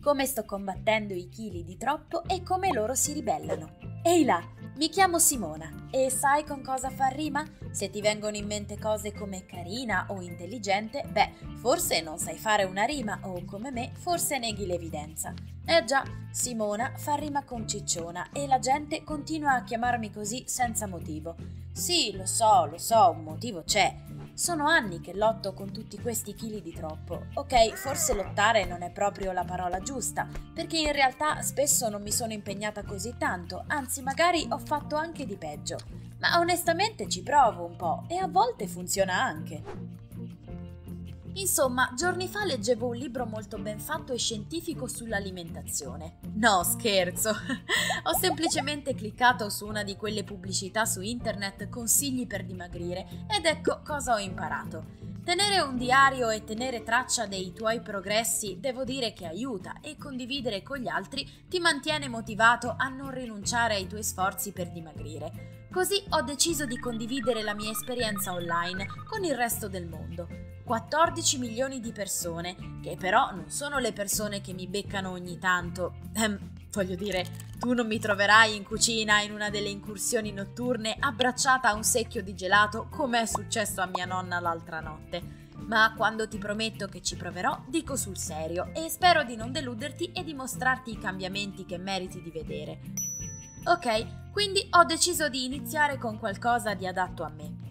come sto combattendo i chili di troppo e come loro si ribellano. Ehi là, mi chiamo Simona e sai con cosa fa rima? Se ti vengono in mente cose come carina o intelligente, beh, forse non sai fare una rima o come me, forse neghi l'evidenza. Eh già, Simona fa rima con cicciona e la gente continua a chiamarmi così senza motivo. Sì, lo so, lo so, un motivo c'è. Sono anni che lotto con tutti questi chili di troppo. Ok, forse lottare non è proprio la parola giusta, perché in realtà spesso non mi sono impegnata così tanto, anzi magari ho fatto anche di peggio. Ma onestamente ci provo un po' e a volte funziona anche. Insomma, giorni fa leggevo un libro molto ben fatto e scientifico sull'alimentazione. No, scherzo. Ho semplicemente cliccato su una di quelle pubblicità su internet consigli per dimagrire ed ecco cosa ho imparato. Tenere un diario e tenere traccia dei tuoi progressi devo dire che aiuta e condividere con gli altri ti mantiene motivato a non rinunciare ai tuoi sforzi per dimagrire. Così ho deciso di condividere la mia esperienza online con il resto del mondo. 14 milioni di persone, che però non sono le persone che mi beccano ogni tanto. Ehm, voglio dire, tu non mi troverai in cucina in una delle incursioni notturne abbracciata a un secchio di gelato come è successo a mia nonna l'altra notte. Ma quando ti prometto che ci proverò, dico sul serio e spero di non deluderti e di mostrarti i cambiamenti che meriti di vedere. Ok, quindi ho deciso di iniziare con qualcosa di adatto a me.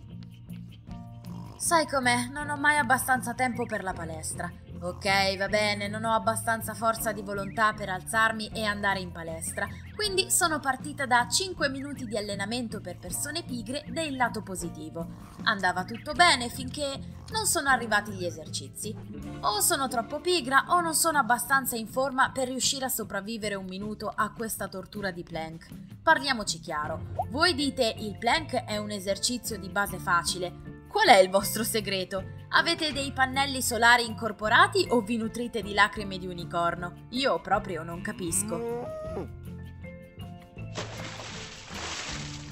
Sai com'è, non ho mai abbastanza tempo per la palestra. Ok, va bene, non ho abbastanza forza di volontà per alzarmi e andare in palestra, quindi sono partita da 5 minuti di allenamento per persone pigre del lato positivo. Andava tutto bene finché non sono arrivati gli esercizi. O sono troppo pigra o non sono abbastanza in forma per riuscire a sopravvivere un minuto a questa tortura di plank. Parliamoci chiaro, voi dite il plank è un esercizio di base facile, Qual è il vostro segreto? Avete dei pannelli solari incorporati o vi nutrite di lacrime di unicorno? Io proprio non capisco.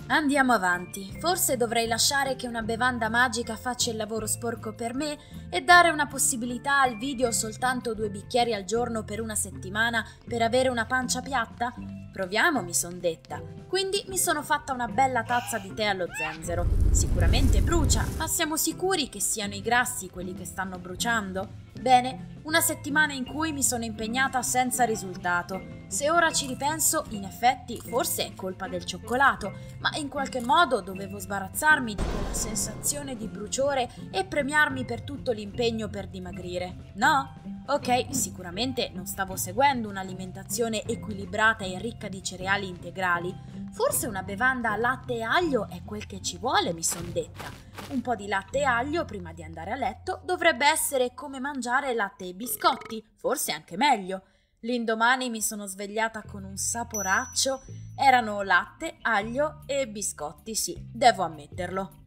Andiamo avanti. Forse dovrei lasciare che una bevanda magica faccia il lavoro sporco per me e dare una possibilità al video soltanto due bicchieri al giorno per una settimana per avere una pancia piatta? Proviamo, mi son detta. Quindi mi sono fatta una bella tazza di tè allo zenzero. Sicuramente brucia, ma siamo sicuri che siano i grassi quelli che stanno bruciando? Bene, una settimana in cui mi sono impegnata senza risultato. Se ora ci ripenso, in effetti forse è colpa del cioccolato, ma in qualche modo dovevo sbarazzarmi di quella sensazione di bruciore e premiarmi per tutto l'impegno per dimagrire. No? Ok, sicuramente non stavo seguendo un'alimentazione equilibrata e ricca di cereali integrali. Forse una bevanda latte e aglio è quel che ci vuole, mi son detta. Un po' di latte e aglio prima di andare a letto dovrebbe essere come mangiare latte e biscotti, forse anche meglio. L'indomani mi sono svegliata con un saporaccio. Erano latte, aglio e biscotti, sì, devo ammetterlo.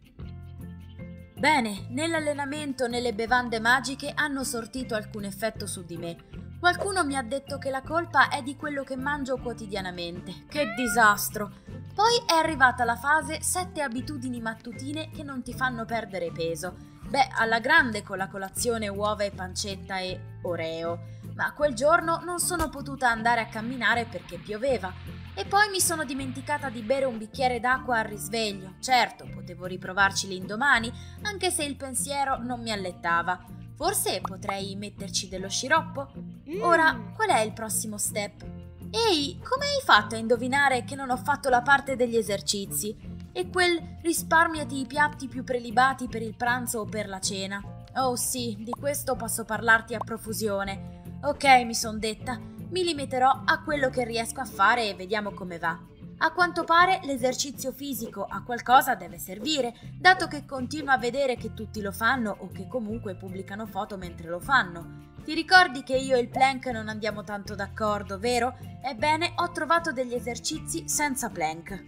Bene, nell'allenamento né le bevande magiche hanno sortito alcun effetto su di me. Qualcuno mi ha detto che la colpa è di quello che mangio quotidianamente. Che disastro! Poi è arrivata la fase 7 abitudini mattutine che non ti fanno perdere peso. Beh, alla grande con la colazione uova e pancetta e oreo ma quel giorno non sono potuta andare a camminare perché pioveva. E poi mi sono dimenticata di bere un bicchiere d'acqua al risveglio. Certo, potevo riprovarci l'indomani, anche se il pensiero non mi allettava. Forse potrei metterci dello sciroppo? Ora, mm. qual è il prossimo step? Ehi, come hai fatto a indovinare che non ho fatto la parte degli esercizi? E quel risparmiati i piatti più prelibati per il pranzo o per la cena? Oh sì, di questo posso parlarti a profusione. Ok, mi son detta, mi limiterò a quello che riesco a fare e vediamo come va. A quanto pare l'esercizio fisico a qualcosa deve servire, dato che continuo a vedere che tutti lo fanno o che comunque pubblicano foto mentre lo fanno. Ti ricordi che io e il plank non andiamo tanto d'accordo, vero? Ebbene, ho trovato degli esercizi senza plank.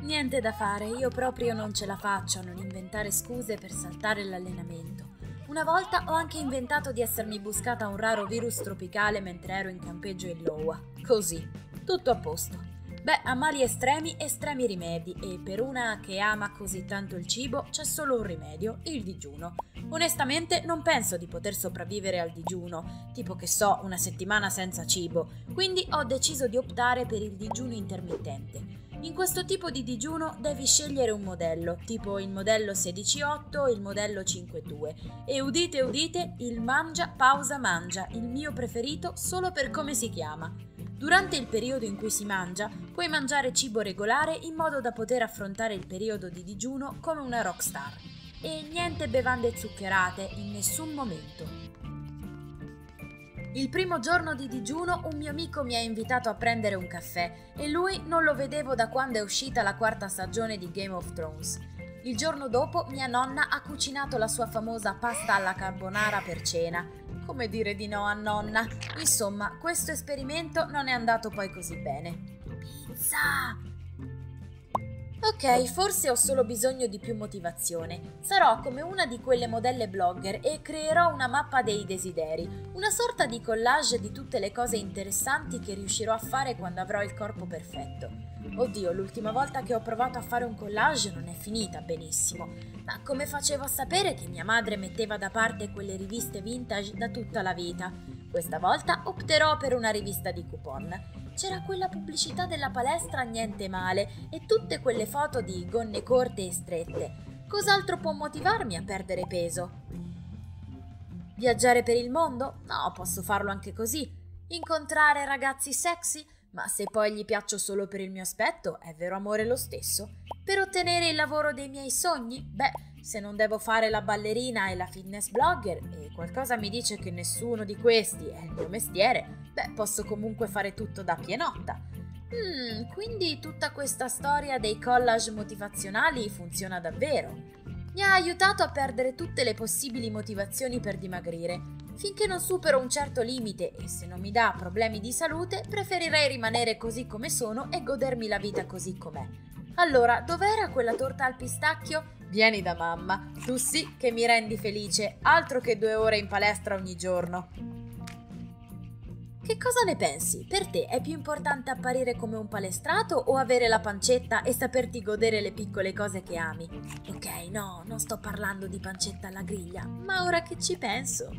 Niente da fare, io proprio non ce la faccio a non inventare scuse per saltare l'allenamento. Una volta ho anche inventato di essermi buscata un raro virus tropicale mentre ero in campeggio in Loa. Così, tutto a posto. Beh, a mali estremi, estremi rimedi e per una che ama così tanto il cibo c'è solo un rimedio, il digiuno. Onestamente non penso di poter sopravvivere al digiuno, tipo che so, una settimana senza cibo, quindi ho deciso di optare per il digiuno intermittente. In questo tipo di digiuno devi scegliere un modello, tipo il modello 16-8 o il modello 5-2 e udite udite il mangia pausa mangia, il mio preferito solo per come si chiama. Durante il periodo in cui si mangia, puoi mangiare cibo regolare in modo da poter affrontare il periodo di digiuno come una rockstar. E niente bevande zuccherate in nessun momento. Il primo giorno di digiuno un mio amico mi ha invitato a prendere un caffè e lui non lo vedevo da quando è uscita la quarta stagione di Game of Thrones. Il giorno dopo mia nonna ha cucinato la sua famosa pasta alla carbonara per cena come dire di no a nonna? Insomma, questo esperimento non è andato poi così bene. Pizza! Ok, forse ho solo bisogno di più motivazione. Sarò come una di quelle modelle blogger e creerò una mappa dei desideri, una sorta di collage di tutte le cose interessanti che riuscirò a fare quando avrò il corpo perfetto. Oddio, l'ultima volta che ho provato a fare un collage non è finita benissimo, ma come facevo a sapere che mia madre metteva da parte quelle riviste vintage da tutta la vita? Questa volta opterò per una rivista di coupon. C'era quella pubblicità della palestra niente male e tutte quelle foto di gonne corte e strette. Cos'altro può motivarmi a perdere peso? Viaggiare per il mondo? No, posso farlo anche così. Incontrare ragazzi sexy? Ma se poi gli piaccio solo per il mio aspetto, è vero amore lo stesso? Per ottenere il lavoro dei miei sogni? Beh, se non devo fare la ballerina e la fitness blogger e qualcosa mi dice che nessuno di questi è il mio mestiere, beh, posso comunque fare tutto da pienotta. Hmm, quindi tutta questa storia dei collage motivazionali funziona davvero. Mi ha aiutato a perdere tutte le possibili motivazioni per dimagrire Finché non supero un certo limite e se non mi dà problemi di salute, preferirei rimanere così come sono e godermi la vita così com'è. Allora, dov'era quella torta al pistacchio? Vieni da mamma, tu sì che mi rendi felice, altro che due ore in palestra ogni giorno. Che cosa ne pensi? Per te è più importante apparire come un palestrato o avere la pancetta e saperti godere le piccole cose che ami? Ok, no, non sto parlando di pancetta alla griglia, ma ora che ci penso.